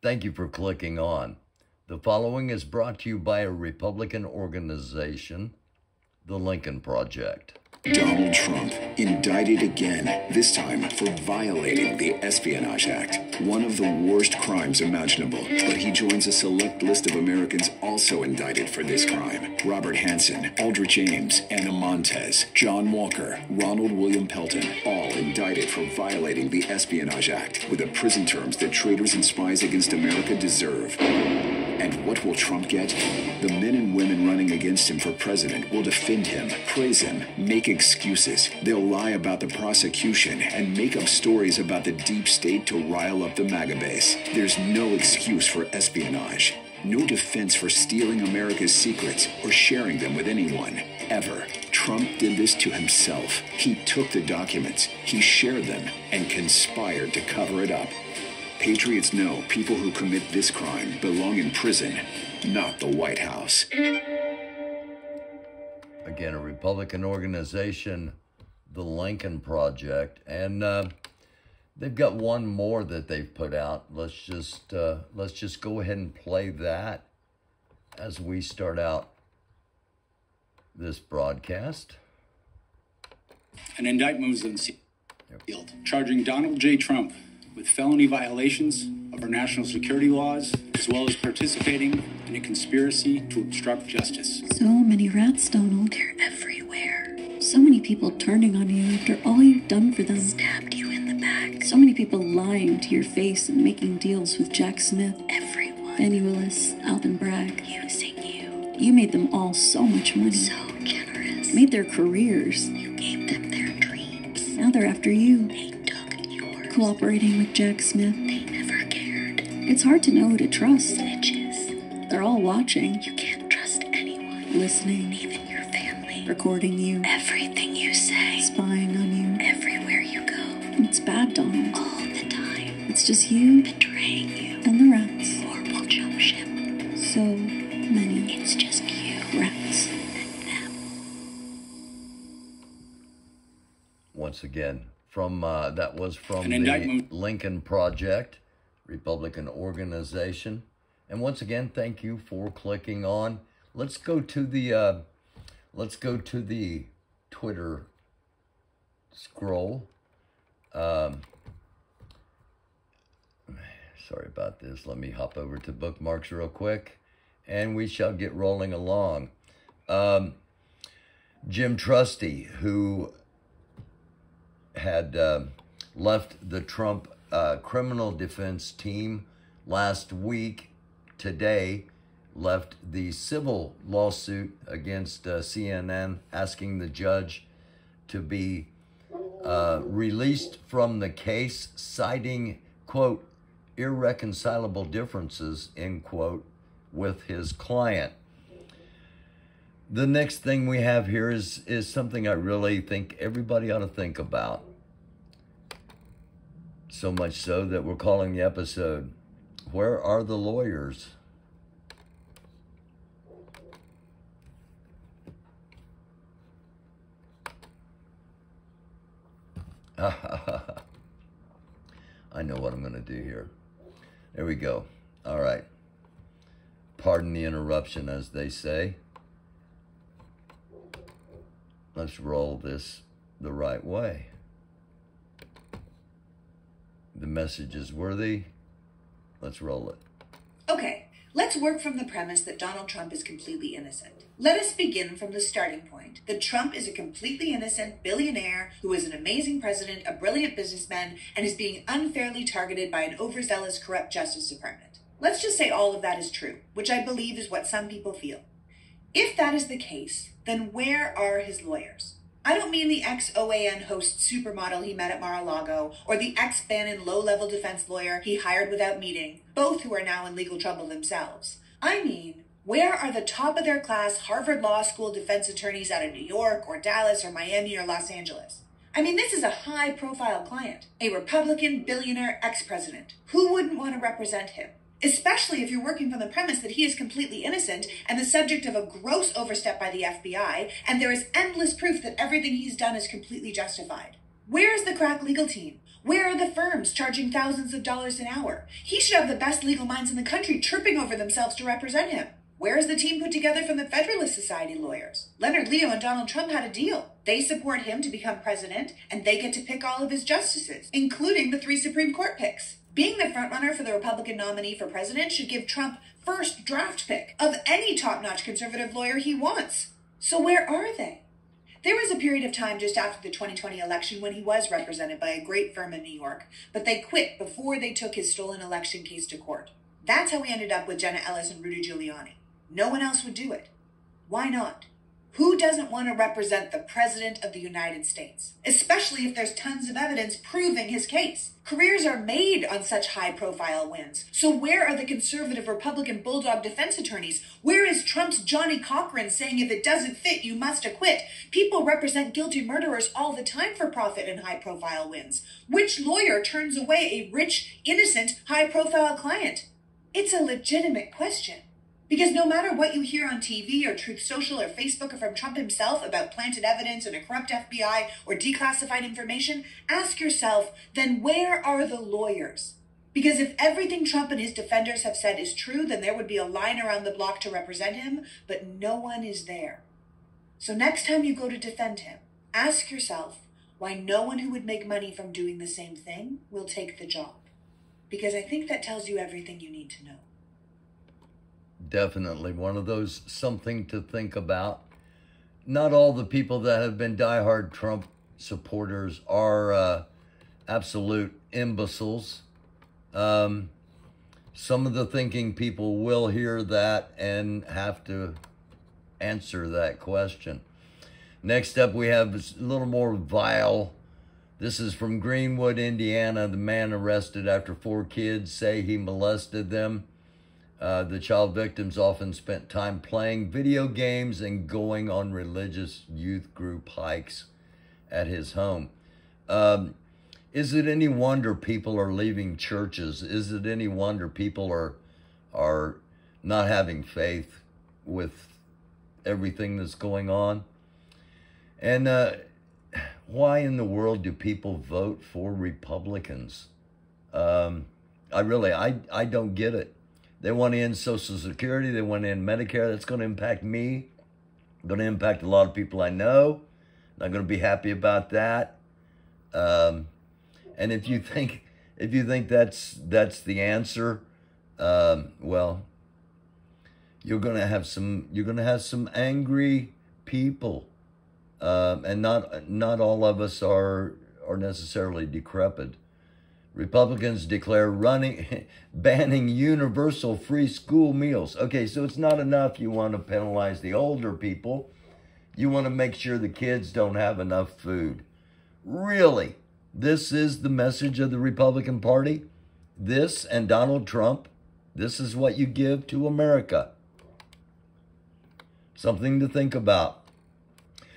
Thank you for clicking on. The following is brought to you by a Republican organization, the Lincoln Project. Donald Trump indicted again, this time for violating the Espionage Act, one of the worst crimes imaginable. But he joins a select list of Americans also indicted for this crime Robert Hanssen, Aldrich Ames, Ana Montes, John Walker, Ronald William Pelton, all indicted for violating the Espionage Act with the prison terms that traitors and spies against America deserve. And what will Trump get? The men and women running against him for president will defend him, praise him, make excuses. They'll lie about the prosecution and make up stories about the deep state to rile up the MAGA base. There's no excuse for espionage. No defense for stealing America's secrets or sharing them with anyone, ever. Trump did this to himself. He took the documents, he shared them, and conspired to cover it up. Patriots know people who commit this crime belong in prison, not the White House. Again, a Republican organization, the Lincoln Project, and uh, they've got one more that they've put out. Let's just uh, let's just go ahead and play that as we start out this broadcast. An indictment was unsealed, charging Donald J. Trump with felony violations of our national security laws, as well as participating in a conspiracy to obstruct justice. So many rats, Donald. They're everywhere. So many people turning on you after all you've done for them. Stabbed you in the back. So many people lying to your face and making deals with Jack Smith, Everyone Fani Willis, Alvin Bragg. using you. You made them all so much money. So generous. Made their careers. You gave them their dreams. Now they're after you. They. Cooperating with Jack Smith. They never cared. It's hard to know who to trust. Snitches. They're all watching, You can't trust anyone. listening, Even your family. recording you, Everything you say. spying on you. Everywhere you go. It's bad, Donald. All the time. It's just you Betraying you. and the rats. Horrible jump ship. So many It's just you rats. and them. once again from uh, that was from An the indictment. Lincoln Project, Republican organization. And once again, thank you for clicking on. Let's go to the uh, let's go to the Twitter scroll. Um, sorry about this. Let me hop over to bookmarks real quick, and we shall get rolling along. Um, Jim Trusty, who had uh, left the Trump uh, criminal defense team last week, today left the civil lawsuit against uh, CNN, asking the judge to be uh, released from the case, citing, quote, irreconcilable differences, end quote, with his client. The next thing we have here is, is something I really think everybody ought to think about. So much so that we're calling the episode, Where Are the Lawyers? I know what I'm going to do here. There we go. All right. Pardon the interruption, as they say. Let's roll this the right way. The message is worthy. Let's roll it. Okay, let's work from the premise that Donald Trump is completely innocent. Let us begin from the starting point that Trump is a completely innocent billionaire who is an amazing president, a brilliant businessman, and is being unfairly targeted by an overzealous, corrupt Justice Department. Let's just say all of that is true, which I believe is what some people feel. If that is the case, then where are his lawyers? I don't mean the ex OAN host supermodel he met at Mar a Lago or the ex Bannon low level defense lawyer he hired without meeting, both who are now in legal trouble themselves. I mean, where are the top of their class Harvard Law School defense attorneys out of New York or Dallas or Miami or Los Angeles? I mean, this is a high profile client, a Republican billionaire ex president. Who wouldn't want to represent him? Especially if you're working from the premise that he is completely innocent and the subject of a gross overstep by the FBI, and there is endless proof that everything he's done is completely justified. Where is the crack legal team? Where are the firms charging thousands of dollars an hour? He should have the best legal minds in the country tripping over themselves to represent him. Where is the team put together from the Federalist Society lawyers? Leonard Leo and Donald Trump had a deal. They support him to become president, and they get to pick all of his justices, including the three Supreme Court picks. Being the frontrunner for the Republican nominee for president should give Trump first draft pick of any top notch conservative lawyer he wants. So, where are they? There was a period of time just after the 2020 election when he was represented by a great firm in New York, but they quit before they took his stolen election case to court. That's how we ended up with Jenna Ellis and Rudy Giuliani. No one else would do it. Why not? Who doesn't want to represent the President of the United States? Especially if there's tons of evidence proving his case. Careers are made on such high profile wins. So, where are the conservative Republican bulldog defense attorneys? Where is Trump's Johnny Cochran saying if it doesn't fit, you must acquit? People represent guilty murderers all the time for profit and high profile wins. Which lawyer turns away a rich, innocent, high profile client? It's a legitimate question. Because no matter what you hear on TV or Truth Social or Facebook or from Trump himself about planted evidence and a corrupt FBI or declassified information, ask yourself, then where are the lawyers? Because if everything Trump and his defenders have said is true, then there would be a line around the block to represent him, but no one is there. So next time you go to defend him, ask yourself why no one who would make money from doing the same thing will take the job. Because I think that tells you everything you need to know definitely one of those something to think about. Not all the people that have been diehard Trump supporters are uh, absolute imbeciles. Um, some of the thinking people will hear that and have to answer that question. Next up, we have a little more vile. This is from Greenwood, Indiana. The man arrested after four kids say he molested them. Uh, the child victims often spent time playing video games and going on religious youth group hikes at his home. Um, is it any wonder people are leaving churches? Is it any wonder people are are not having faith with everything that's going on? And uh, why in the world do people vote for Republicans? Um, I really, I, I don't get it. They want to end Social Security. They want to end Medicare. That's going to impact me. Going to impact a lot of people I know. Not going to be happy about that. Um, and if you think if you think that's that's the answer, um, well, you're going to have some you're going to have some angry people, um, and not not all of us are are necessarily decrepit. Republicans declare running banning universal free school meals. Okay, so it's not enough you want to penalize the older people. You want to make sure the kids don't have enough food. Really? This is the message of the Republican Party? This and Donald Trump? This is what you give to America. Something to think about.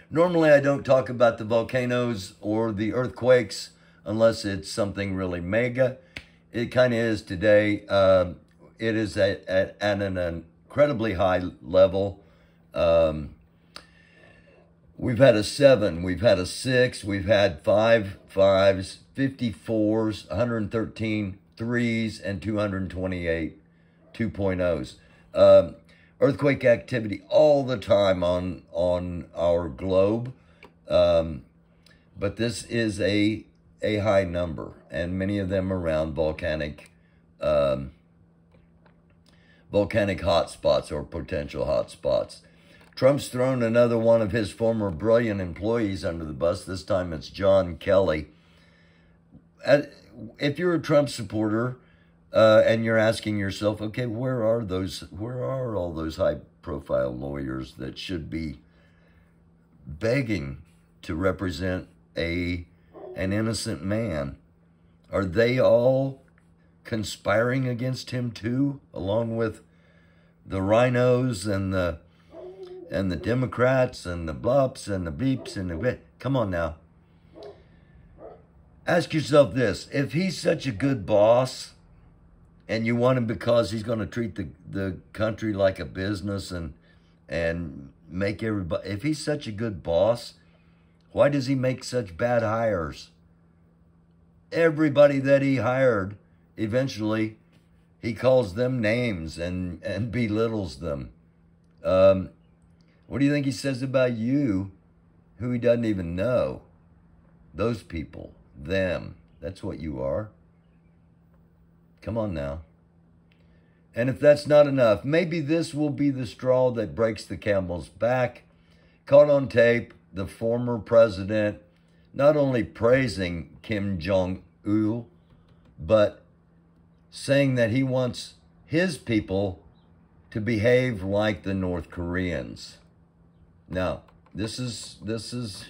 Normally, I don't talk about the volcanoes or the earthquakes unless it's something really mega. It kind of is today. Um, it is at, at, at, an incredibly high level. Um, we've had a seven, we've had a six, we've had five fives, 54s, 113 threes, and 228 2.0s. Um, earthquake activity all the time on on our globe. Um, but this is a a high number, and many of them around volcanic um, volcanic hotspots or potential hotspots. Trump's thrown another one of his former brilliant employees under the bus. This time it's John Kelly. If you're a Trump supporter uh, and you're asking yourself, okay, where are those? Where are all those high-profile lawyers that should be begging to represent a an innocent man. Are they all conspiring against him too, along with the RINOs and the and the Democrats and the blups and the beeps and the come on now. Ask yourself this: If he's such a good boss, and you want him because he's going to treat the the country like a business and and make everybody, if he's such a good boss, why does he make such bad hires? everybody that he hired, eventually, he calls them names and, and belittles them. Um, what do you think he says about you, who he doesn't even know? Those people, them, that's what you are. Come on now. And if that's not enough, maybe this will be the straw that breaks the camel's back. Caught on tape, the former president not only praising Kim Jong il, but saying that he wants his people to behave like the North Koreans. Now, this is this is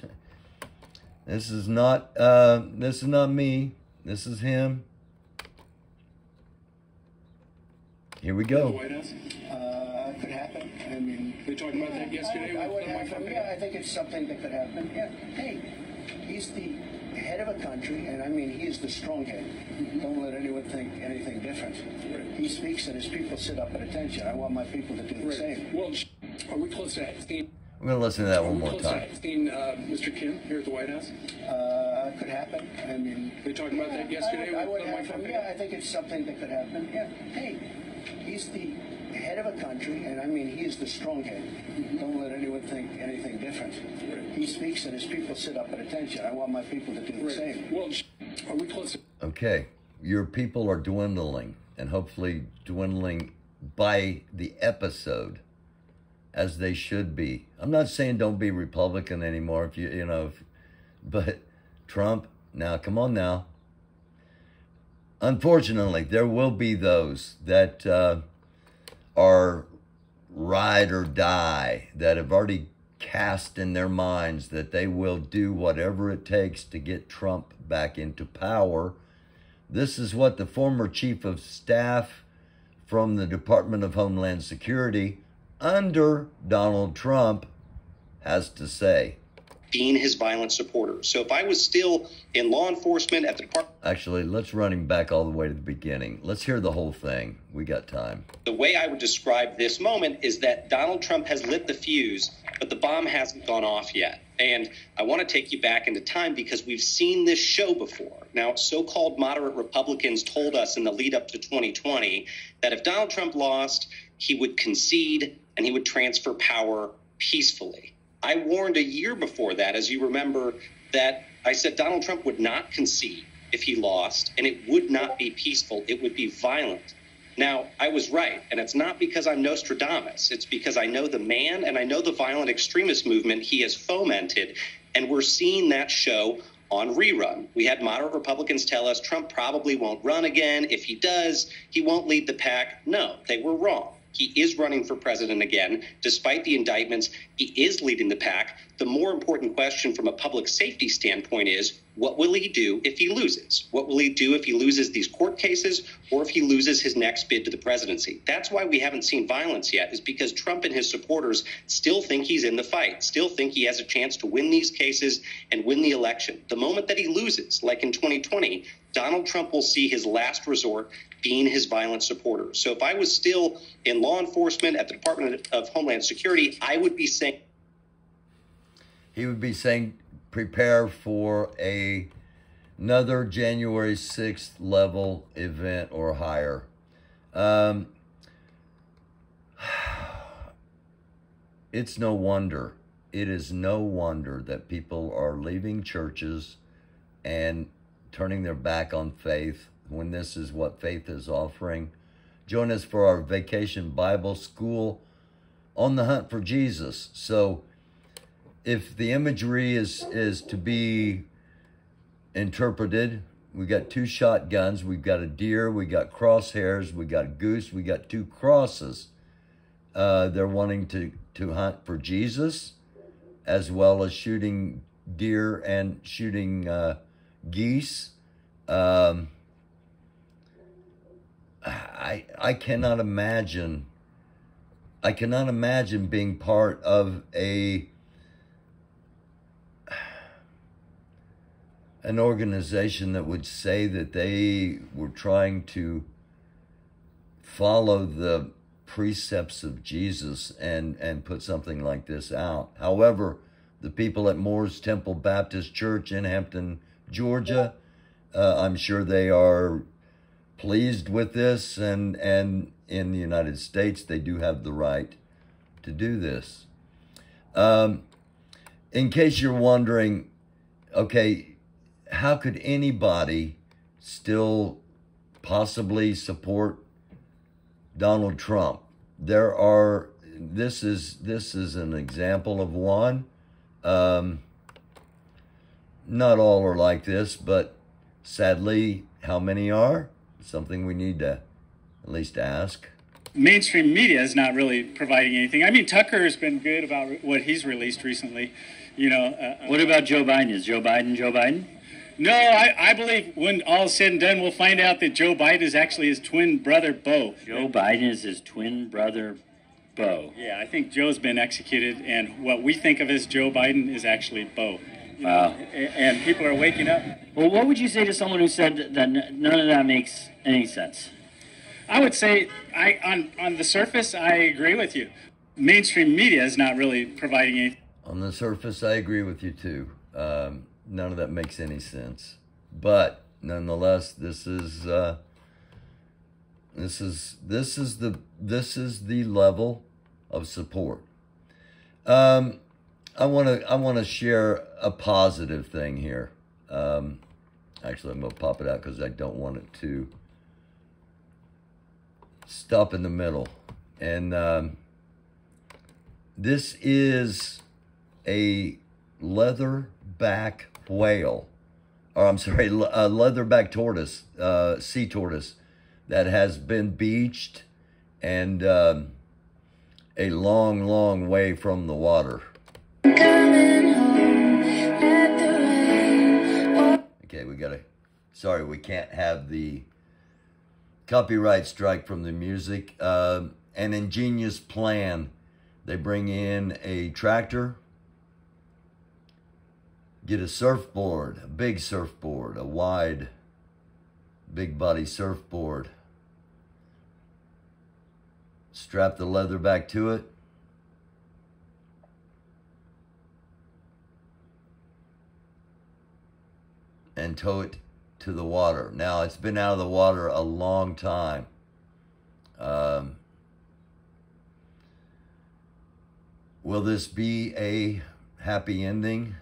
this is not uh, this is not me. This is him. Here we go. Mean, They talked about that yesterday I, I would Mike have, yeah, I think it's something that could happen. Yeah. Hey, he's the head of a country, and I mean, he is the strong head. Don't let anyone think anything different. He speaks, and his people sit up at attention. I want my people to do the Right. same. Well, are we close to seeing, I'm going to listen to that one more time. to seeing uh, Mr. Kim here at the White House? Uh, could happen. I mean, They talked about that yesterday I, I with would have, Pompeo. yeah, I think it's something that could happen. Yeah. Hey, he's the head of a country, and I mean, he is the strong head. Don't let anyone think anything different. He speaks, and his people sit up at attention. I want my people to do the same. Well, are we close Okay, your people are dwindling, and hopefully dwindling by the episode, as they should be. I'm not saying don't be Republican anymore, if you you know, if, but Trump. Now, come on now. Unfortunately, there will be those that uh, are ride or die that have already cast in their minds that they will do whatever it takes to get Trump back into power. This is what the former chief of staff from the Department of Homeland Security under Donald Trump has to say. Being his violent supporter. So if I was still in law enforcement at the Department Actually, let's run him back all the way to the beginning. Let's hear the whole thing. We got time. the way I would describe this moment is that Donald Trump has lit the fuse, but the bomb hasn't gone off yet. And I want to take you back into time because we've seen this show before. Now, so called moderate Republicans told us in the lead up to 2020 that if Donald Trump lost, he would concede and he would transfer power peacefully. I warned a year before that, as you remember, that I said Donald Trump would not concede if he lost, and it would not be peaceful, it would be violent. Now, I was right, and it's not because I'm Nostradamus. It's because I know the man and I know the violent extremist movement he has fomented, and we're seeing that show on rerun. We had moderate Republicans tell us Trump probably won't run again. If he does, he won't lead the pack. No, they were wrong. He is running for president again. Despite the indictments, he is leading the pack. The more important question from a public safety standpoint is what will he do if he loses? What will he do if he loses these court cases or if he loses his next bid to the presidency? That's why we haven't seen violence yet, is because Trump and his supporters still think he's in the fight, still think he has a chance to win these cases and win the election. The moment that he loses, like in 2020, Donald Trump will see his last resort being his violent supporters. So if I was still in law enforcement at the Department of Homeland Security, I would be saying He would be saying, prepare for a another January 6th level event or higher. Um, it's no wonder. It is no wonder that people are leaving churches and turning their back on faith when this is what faith is offering. Join us for our vacation Bible school on the hunt for Jesus. So, if the imagery is is to be interpreted, we got two shotguns, we've got a deer, we got crosshairs, we got a goose, we got two crosses. Uh, they're wanting to to hunt for Jesus, as well as shooting deer and shooting uh, geese. Um, I I cannot imagine. I cannot imagine being part of a an organization that would say that they were trying to follow the precepts of Jesus and and put something like this out. However, the people at Moore's Temple Baptist Church in Hampton, Georgia, Uh, I'm sure they are pleased with this, and and in the United States, they do have the right to do this. Um, in case you're wondering, okay, how could anybody still possibly support Donald Trump? There are this is this is an example of one. Um, not all are like this, but sadly, how many are? Something we need to at least ask. Mainstream media is not really providing anything. I mean, Tucker has been good about what he's released recently. You know. Uh, what about Joe Biden? Is Joe Biden Joe Biden? No, I, I believe when all is said and done, we'll find out that Joe Biden is actually his twin brother, Bo. Joe Biden is his twin brother, Bo. Yeah, I think Joe's been executed, and what we think of as Joe Biden is actually Bo. You Wow. know, a- and people are waking up. Well, what would you say to someone who said that none of that makes any sense? I would say, I on on the surface, I agree with you. Mainstream media is not really providing anything. On the surface, I agree with you too. Um, none of that makes any sense. But nonetheless, this is uh, this is this is the this is the level of support. Um, I want to I want to share a positive thing here. Um, actually, I'm gonna pop it out because I don't want it to stop in the middle. And um, this is a leatherback whale, or I'm sorry, a leatherback tortoise, uh, sea tortoise, that has been beached and um, a long, long way from the water. Okay, we gotta. Sorry, we can't have the copyright strike from the music. Um an ingenious plan. They bring in a tractor, get a surfboard, a big surfboard, a wide, big body surfboard. Strap the leather back to it. And tow it to the water. Now, it's been out of the water a long time. Um, will this be a happy ending?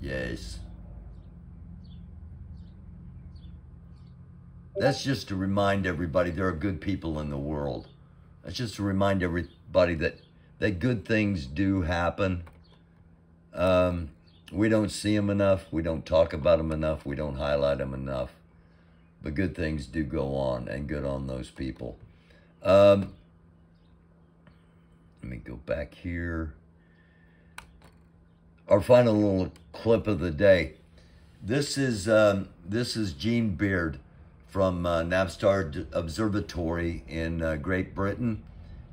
Yes. That's just to remind everybody there are good people in the world. That's just to remind everybody that that good things do happen. Um, we don't see them enough. We don't talk about them enough. We don't highlight them enough. But good things do go on, and good on those people. Um, let me go back here. Our final little clip of the day. This is um, this is Gene Beard from uh, Navstar Observatory in uh, Great Britain,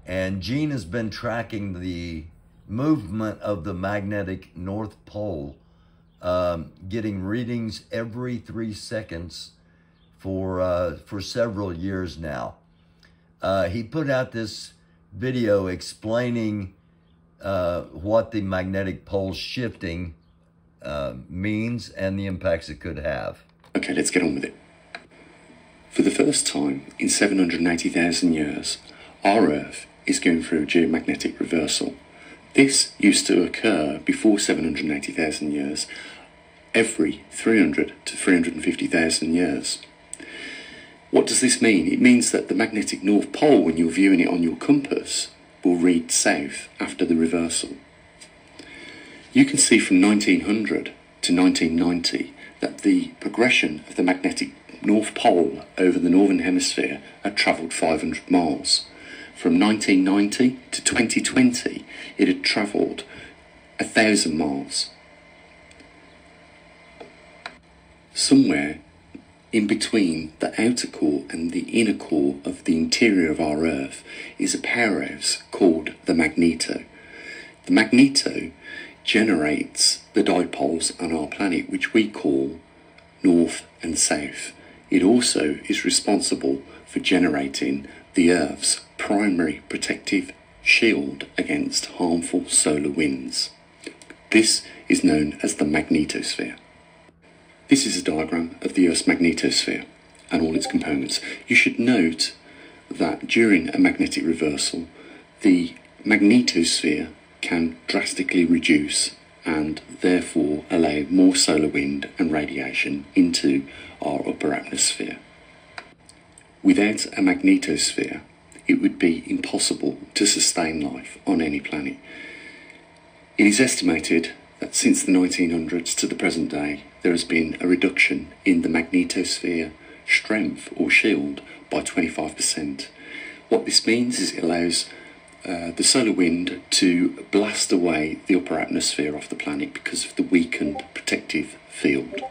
and Gene has been tracking the movement of the magnetic North Pole, um, getting readings every three seconds for uh, for several years now. Uh, he put out this video explaining uh, what the magnetic pole shifting uh, means and the impacts it could have. Okay, let's get on with it. For the first time in 780,000 years, our Earth is going through a geomagnetic reversal. This used to occur before 780,000 years, every 300 to 350,000 years. What does this mean? It means that the magnetic North Pole, when you're viewing it on your compass, will read south after the reversal. You can see from 1900 to 1990 that the progression of the magnetic North Pole over the Northern Hemisphere had travelled 500 miles. From 1990 to 2020, it had travelled a thousand miles. Somewhere in between the outer core and the inner core of the interior of our Earth is a powerhouse called the magneto. The magneto generates the dipoles on our planet, which we call north and south. It also is responsible for generating the Earth's primary protective shield against harmful solar winds. This is known as the magnetosphere. This is a diagram of the Earth's magnetosphere and all its components. You should note that during a magnetic reversal, the magnetosphere can drastically reduce and therefore allow more solar wind and radiation into our upper atmosphere. Without a magnetosphere, it would be impossible to sustain life on any planet. It is estimated that since the 1900s to the present day, there has been a reduction in the magnetosphere strength or shield by 25%. What this means is it allows uh, the solar wind to blast away the upper atmosphere off the planet because of the weakened protective field.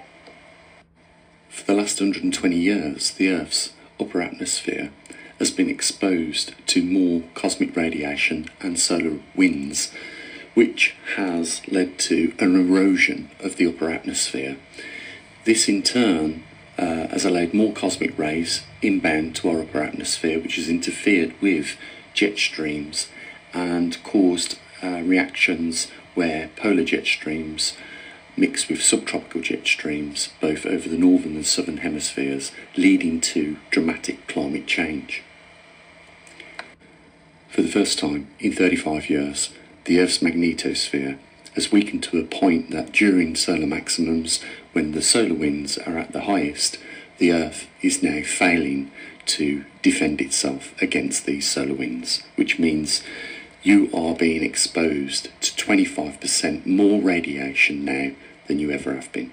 For the last 120 years, the Earth's upper atmosphere has been exposed to more cosmic radiation and solar winds, which has led to an erosion of the upper atmosphere. This in turn uh, has allowed more cosmic rays inbound to our upper atmosphere, which has interfered with jet streams and caused uh, reactions where polar jet streams mix with subtropical jet streams, both over the northern and southern hemispheres, leading to dramatic climate change. For the first time in 35 years, the Earth's magnetosphere has weakened to a point that during solar maximums, when the solar winds are at the highest, the Earth is now failing to defend itself against these solar winds, which means you are being exposed to 25% more radiation now than you ever have been.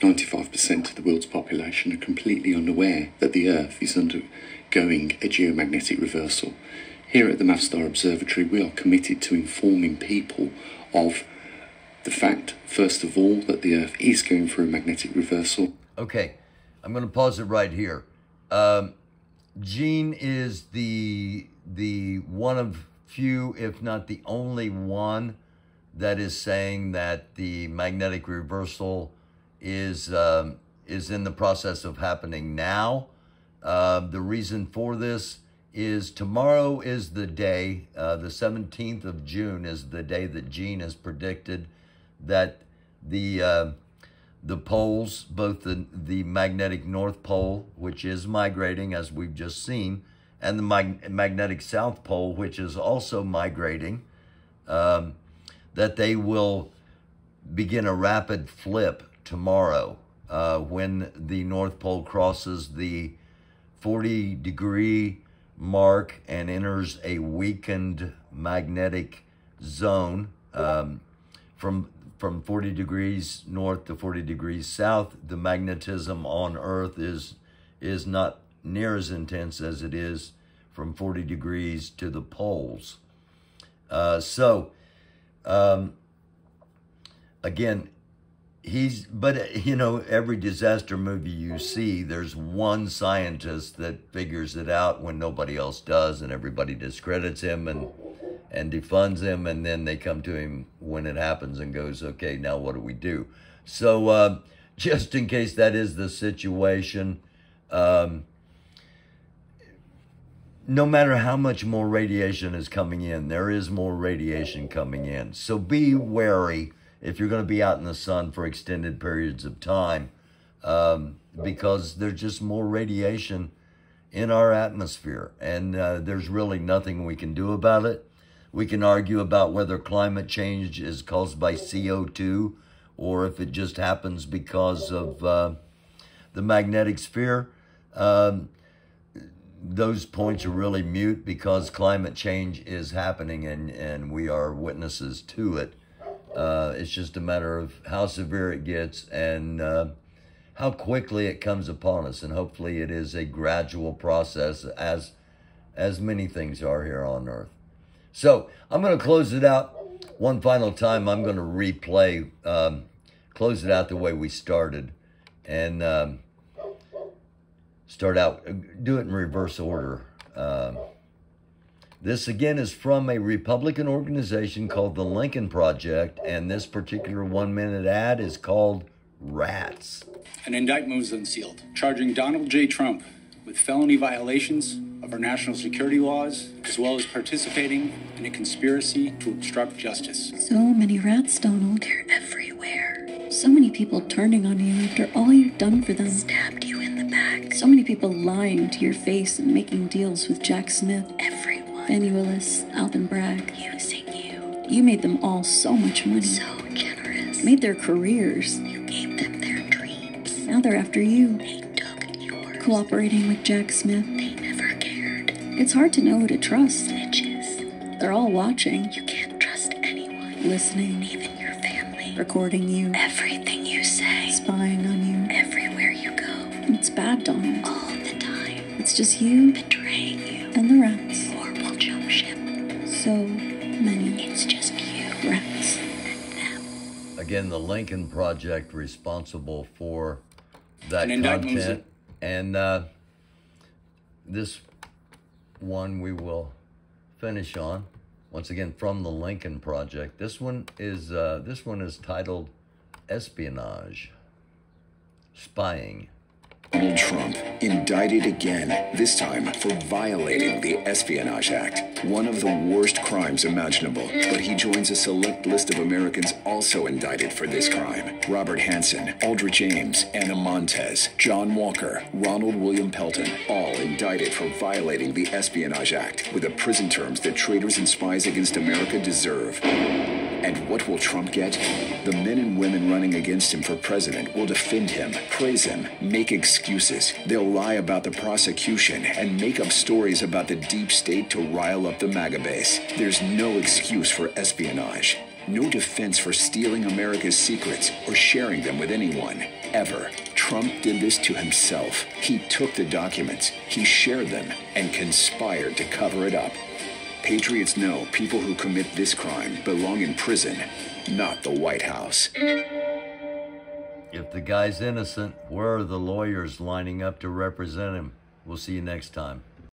95% of the world's population are completely unaware that the Earth is undergoing a geomagnetic reversal. Here at the Mavstar Observatory, we are committed to informing people of the fact, first of all, that the Earth is going through a magnetic reversal. Okay, I'm going to pause it right here. Um, Gene is the the one of few, if not the only one, that is saying that the magnetic reversal is um, is in the process of happening now. Uh, the reason for this is tomorrow is the day, uh, the 17th of June is the day that Gene has predicted that the uh, the poles, both the, the magnetic north pole, which is migrating as we've just seen, and the mag- magnetic south pole, which is also migrating, um, that they will begin a rapid flip tomorrow uh, when the North Pole crosses the 40 degree mark and enters a weakened magnetic zone um, from from 40 degrees north to 40 degrees south. The magnetism on earth is is not near as intense as it is from 40 degrees to the poles. Uh, so um, again he's but you know every disaster movie you see there's one scientist that figures it out when nobody else does and everybody discredits him and and defunds him and then they come to him when it happens and goes okay now what do we do? So uh, just in case that is the situation um, no matter how much more radiation is coming in there is more radiation coming in. So be wary if you're going to be out in the sun for extended periods of time um, because there's just more radiation in our atmosphere and uh, there's really nothing we can do about it. We can argue about whether climate change is caused by CO2 or if it just happens because of uh, the magnetic sphere. Um, those points are really mute because climate change is happening and, and we are witnesses to it. Uh, it's just a matter of how severe it gets and uh, how quickly it comes upon us. And hopefully, it is a gradual process, as as many things are here on Earth. So I'm going to close it out one final time. I'm going to replay, um, close it out the way we started, and um, start out. Do it in reverse order. Um, this again is from a Republican organization called the Lincoln Project, and this particular one minute ad is called Rats. An indictment was unsealed, charging Donald J. Trump with felony violations of our national security laws, as well as participating in a conspiracy to obstruct justice. So many rats, Donald. They're everywhere. So many people turning on you after all you've done for them. Stabbed you in the back. So many people lying to your face and making deals with Jack Smith, Everyone Fani Willis, Alvin Bragg. using you. You made them all so much money. So generous. Made their careers. You gave them their dreams. Now they're after you. They took yours. Cooperating with Jack Smith. They never cared. It's hard to know who to trust. Snitches. They're all watching, You can't trust anyone. listening, Even your family. recording you, Everything you say. spying on you. Everywhere you go. It's bad, Donald. All the time. It's just you Betraying you. and the rats. Again, the Lincoln Project responsible for that An indictment was content. And uh, this one we will finish on. Once again, from the Lincoln Project. This one is uh, this one is titled Espionage. Spying. Donald Trump indicted again, this time for violating the Espionage Act, one of the worst crimes imaginable. But he joins a select list of Americans also indicted for this crime Robert Hanssen, Aldrich Ames, Ana Montes, John Walker, Ronald William Pelton, all indicted for violating the Espionage Act with the prison terms that traitors and spies against America deserve. And what will Trump get? The men and women running against him for president will defend him, praise him, make excuses. They'll lie about the prosecution and make up stories about the deep state to rile up the MAGA base. There's no excuse for espionage. No defense for stealing America's secrets or sharing them with anyone, ever. Trump did this to himself. He took the documents, he shared them, and conspired to cover it up. Patriots know people who commit this crime belong in prison, not the White House. If the guy's innocent, where are the lawyers lining up to represent him? We'll see you next time.